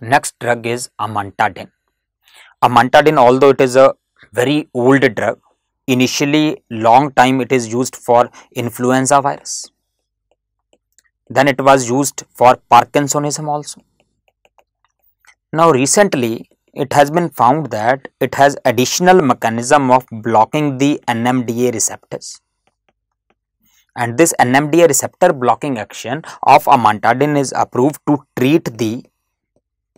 next drug is amantadine. Amantadine although it is a very old drug, initially long time it is used for influenza virus. Then it was used for Parkinsonism also. Now recently it has been found that it has additional mechanism of blocking the NMDA receptors and this NMDA receptor blocking action of amantadine is approved to treat the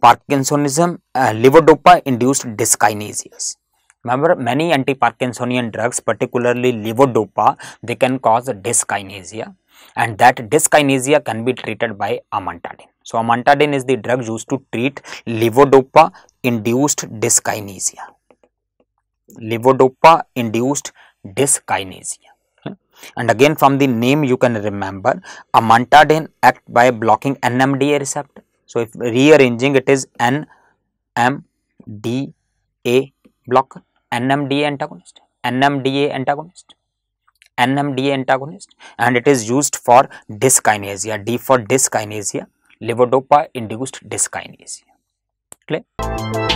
Parkinsonism uh, levodopa induced dyskinesias. Remember many anti-Parkinsonian drugs particularly levodopa they can cause dyskinesia and that dyskinesia can be treated by amantadine. So, amantadine is the drug used to treat levodopa induced dyskinesia. Levodopa induced dyskinesia and again from the name you can remember amantadine act by blocking NMDA receptor. So, if rearranging it is NMDA blocker, NMDA antagonist, NMDA antagonist, NMDA antagonist and it is used for dyskinesia, D for dyskinesia, levodopa induced dyskinesia. Clear?